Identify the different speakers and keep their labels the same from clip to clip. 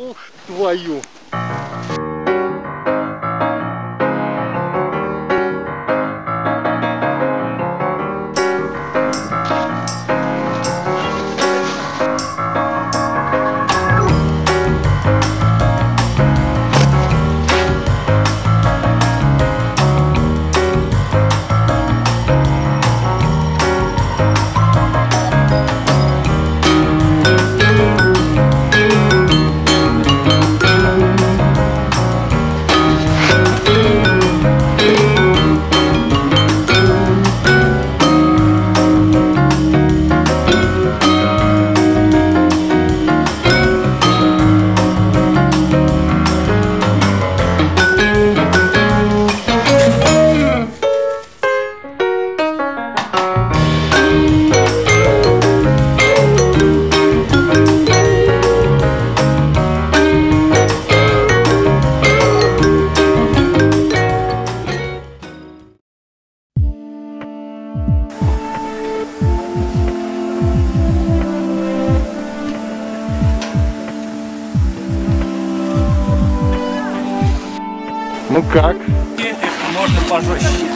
Speaker 1: Ух, твою! Ну как?
Speaker 2: Можно пожестче.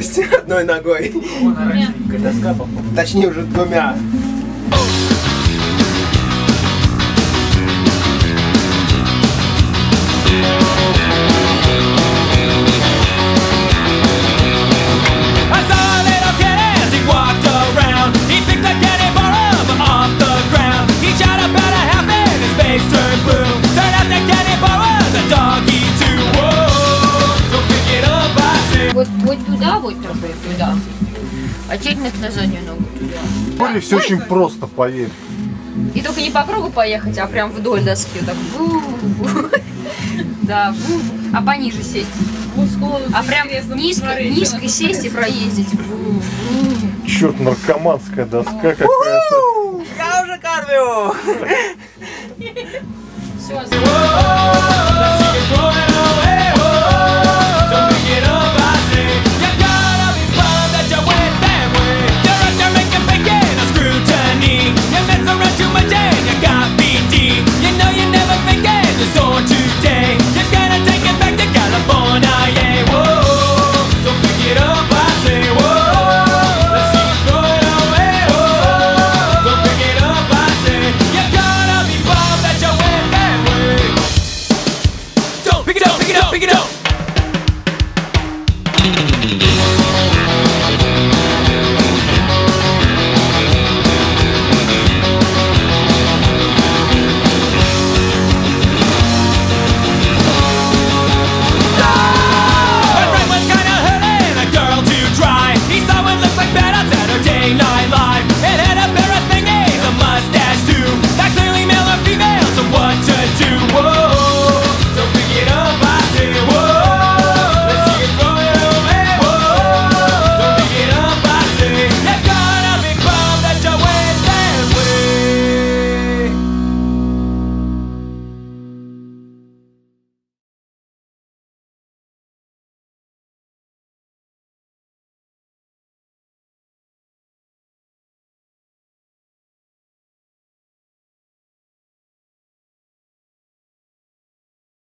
Speaker 2: Кость одной ногой. Точнее, уже двумя.
Speaker 3: Туда, вот туда, туда. А тельник на заднюю ногу туда.
Speaker 1: Более все очень просто, поверь.
Speaker 3: И только не по кругу поехать, а прям вдоль доски. Вот так. ву-ву. Да, ву. а пониже сесть. А прям низко, низко сесть и проездить.
Speaker 1: Черт, наркоманская доска какая-то.
Speaker 2: Я уже кормлю!
Speaker 3: Все,